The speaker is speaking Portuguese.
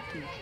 começou.